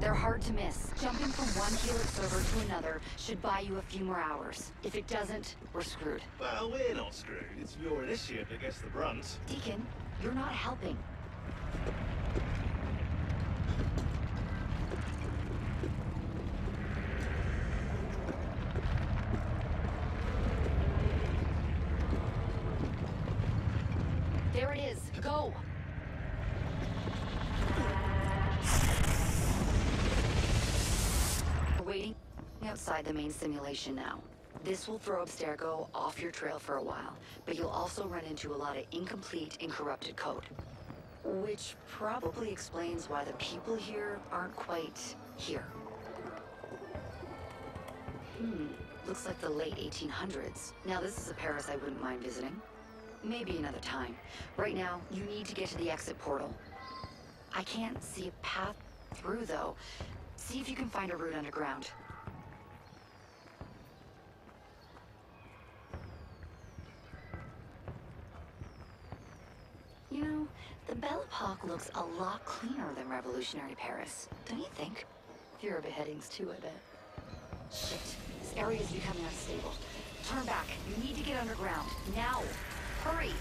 They're hard to miss. Jumping from one Helix server to another should buy you a few more hours. If it doesn't, we're screwed. Well, we're not screwed. It's your initiate that gets the brunt. Deacon, you're not helping. There it is. Go! We're waiting outside the main simulation now. This will throw Abstergo off your trail for a while, but you'll also run into a lot of incomplete and corrupted code. Which probably explains why the people here aren't quite here. Hmm, looks like the late 1800s. Now this is a Paris I wouldn't mind visiting. Maybe another time. Right now, you need to get to the exit portal. I can't see a path through, though. See if you can find a route underground. You know, the Belle Epoque looks a lot cleaner than revolutionary Paris, don't you think? Fewer beheadings too, I bet. Shit, this area is becoming unstable. Turn back. You need to get underground. Now! Hurry!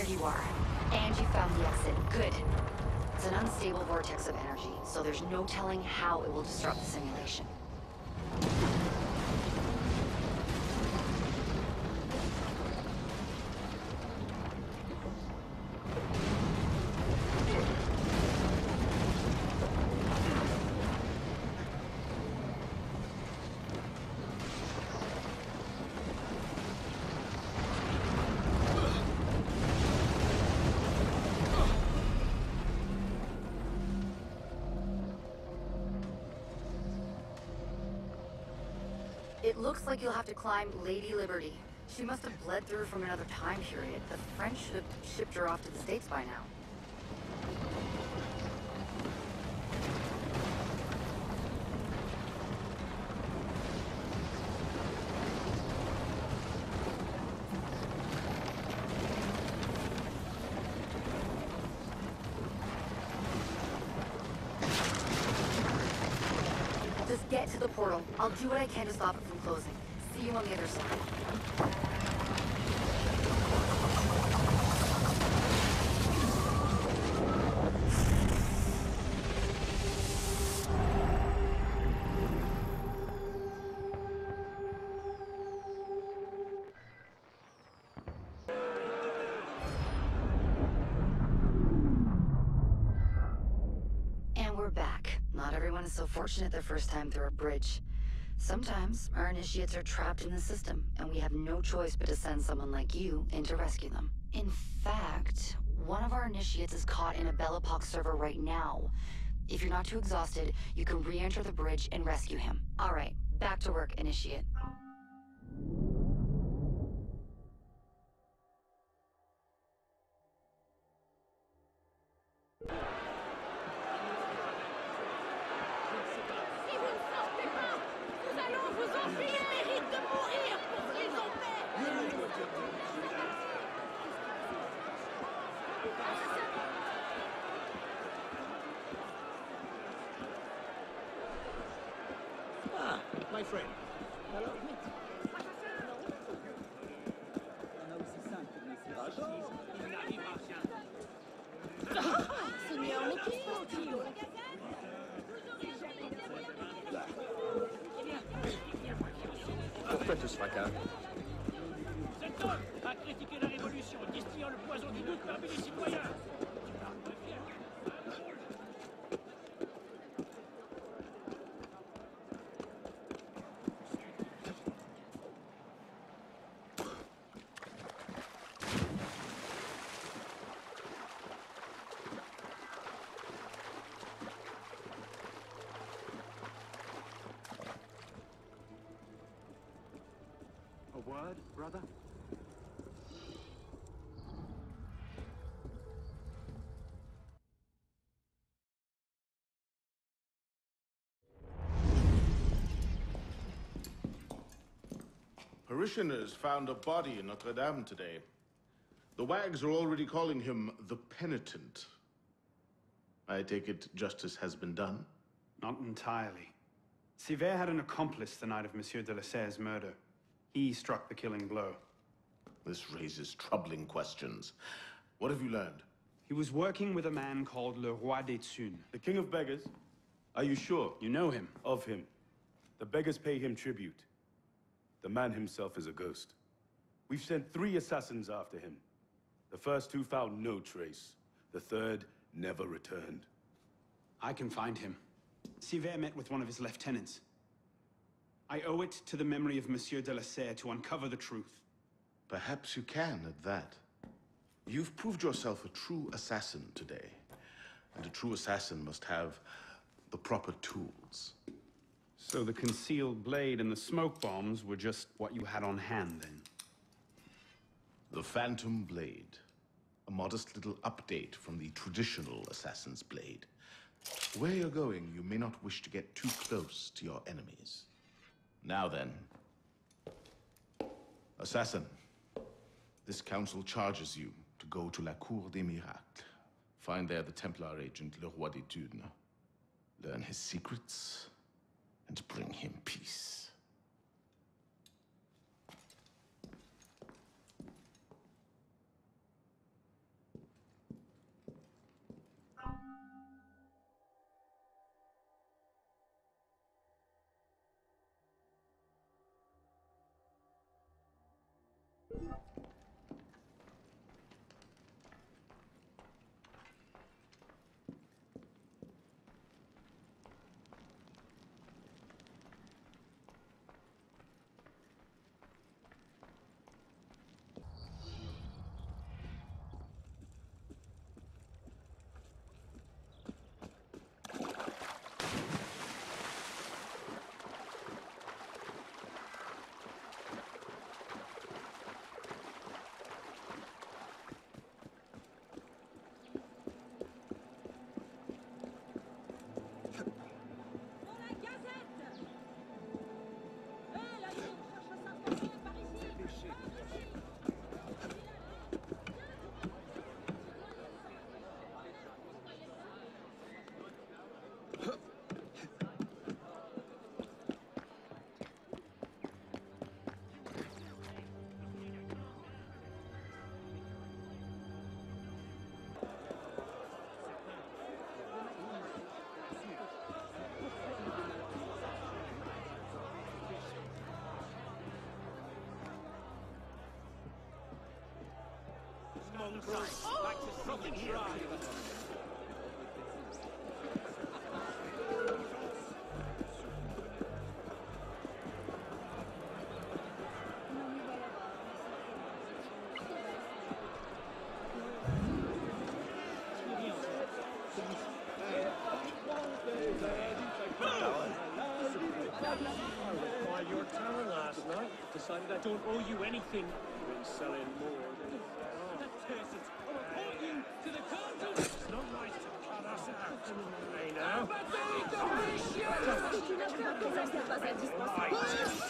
There you are. And you found the exit. Good. It's an unstable vortex of energy, so there's no telling how it will disrupt the simulation. It looks like you'll have to climb Lady Liberty. She must have bled through from another time period. The French should have shipped her off to the States by now. Just get to the portal. I'll do what I can to stop you on the other side. And we're back. Not everyone is so fortunate their first time through a bridge. Sometimes our initiates are trapped in the system, and we have no choice but to send someone like you in to rescue them. In fact, one of our initiates is caught in a Belle Epoque server right now. If you're not too exhausted, you can re-enter the bridge and rescue him. Alright, back to work, initiate. A word, brother? Parishioners found a body in Notre Dame today. The wags are already calling him the penitent. I take it justice has been done. Not entirely. Sivert had an accomplice the night of Monsieur de la Serre's murder. He struck the killing blow. This raises troubling questions. What have you learned? He was working with a man called Le Roi des Thunes. The king of beggars? Are you sure You know him. of him? The beggars pay him tribute. The man himself is a ghost. We've sent three assassins after him. The first two found no trace. The third never returned. I can find him. Sivert met with one of his lieutenants. I owe it to the memory of Monsieur de la Serre to uncover the truth. Perhaps you can at that. You've proved yourself a true assassin today. And a true assassin must have the proper tools. So the concealed blade and the smoke bombs were just what you had on hand then? The Phantom Blade. A modest little update from the traditional assassin's blade. Where you're going, you may not wish to get too close to your enemies. Now then. Assassin, this council charges you to go to La Cour des Miracles. Find there the Templar agent Le Roi des Thunes. Learn his secrets and bring him peace. Scoundrels! Like to see you try! While your tower last night, decided I don't owe you anything. You've been selling more Abattez vite, fichier! Qu'est-ce que tu vas faire pour que ça se passe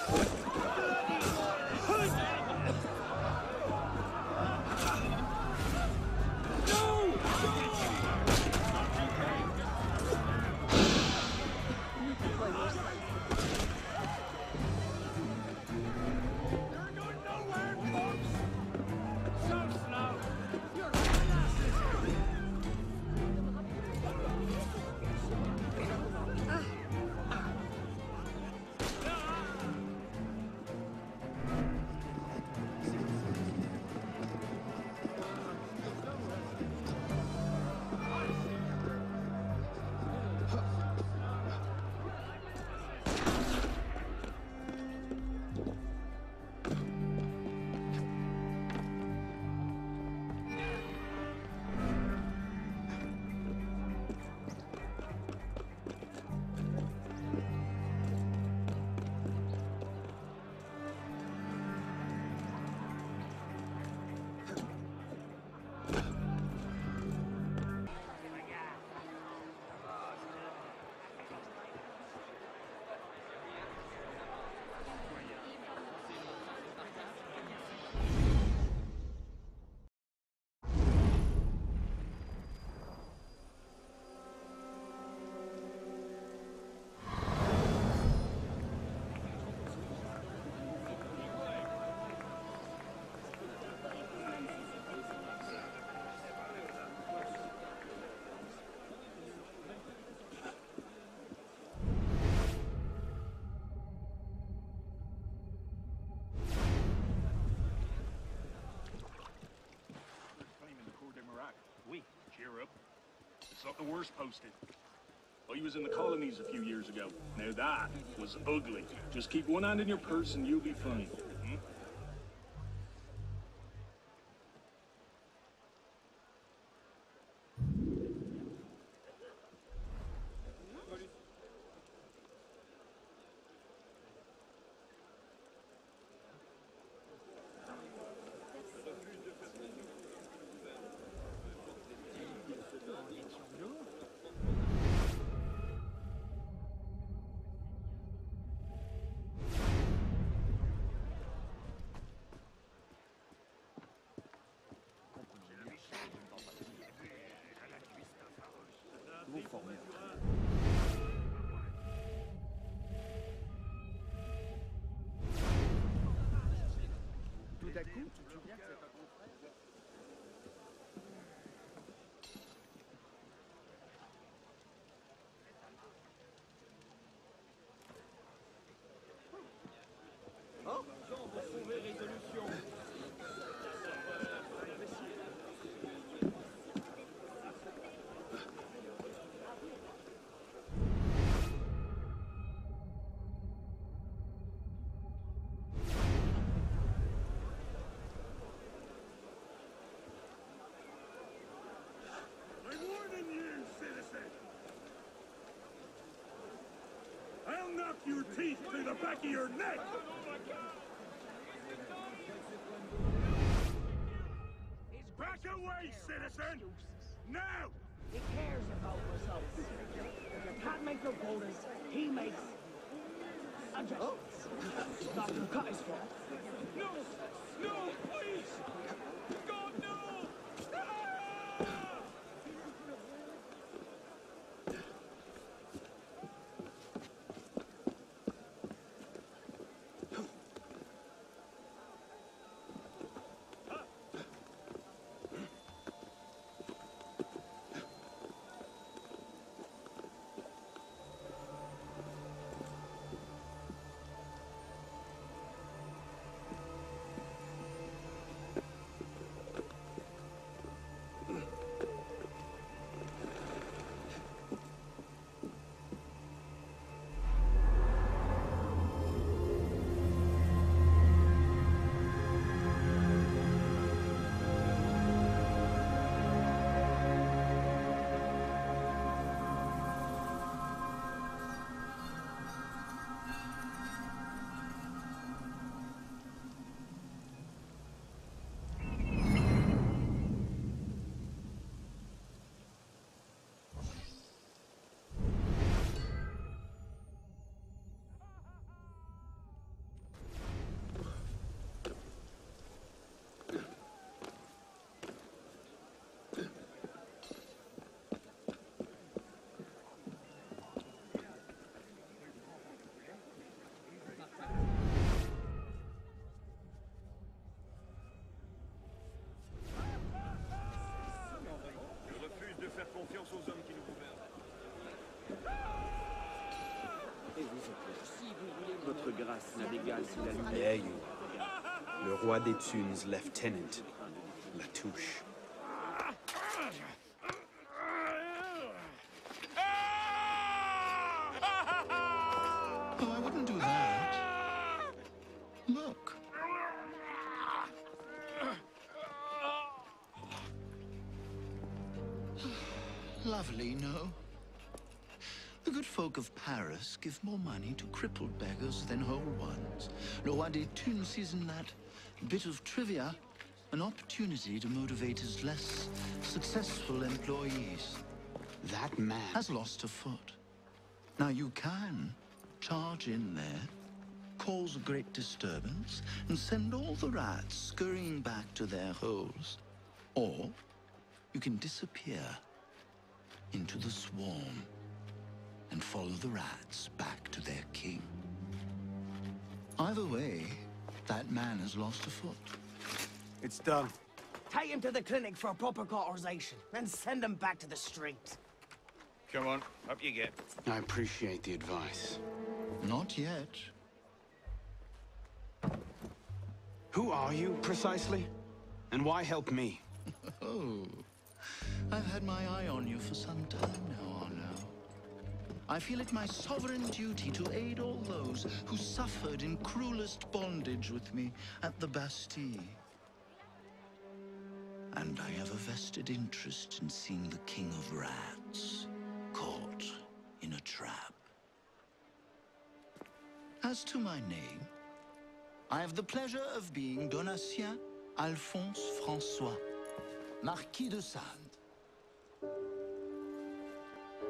Not the worst posted. I was in the colonies a few years ago. Now that was ugly. Just keep one hand in your purse and you'll be fine. Hmm? I'm your teeth through the back of your neck! Back away, citizen! Now! He cares about results. If you can't make your quotas, he makes adjustments. Oh. Not to cut his throat. No! No, please! There you are. Le Roi des Thunes Lieutenant, La Touche. Oh, I wouldn't do that. Look. Lovely, no? Folk of Paris give more money to crippled beggars than whole ones. Le Roi des Thunes sees in that bit of trivia an opportunity to motivate his less successful employees. That man. Has lost a foot. Now you can charge in there, cause a great disturbance, and send all the rats scurrying back to their holes. Or you can disappear into the swarm and follow the rats back to their king. Either way, that man has lost a foot. It's done. Take him to the clinic for a proper cauterization, then send him back to the streets. Come on, up you get. I appreciate the advice. Not yet. Who are you, precisely? And why help me? Oh, I've had my eye on you for some time now, Arno. I feel it my sovereign duty to aid all those who suffered in cruelest bondage with me at the Bastille. And I have a vested interest in seeing the King of Rats caught in a trap. As to my name, I have the pleasure of being Donatien Alphonse Francois, Marquis de Sade.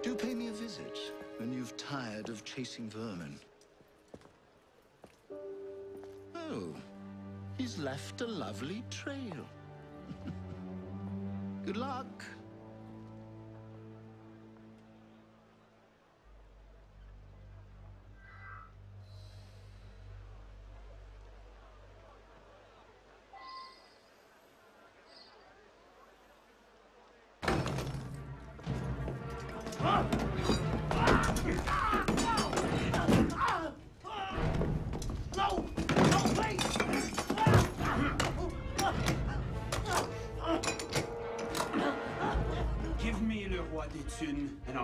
Do pay me a visit when you've tired of chasing vermin. Oh, he's left a lovely trail. Good luck.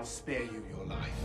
Spare you your life.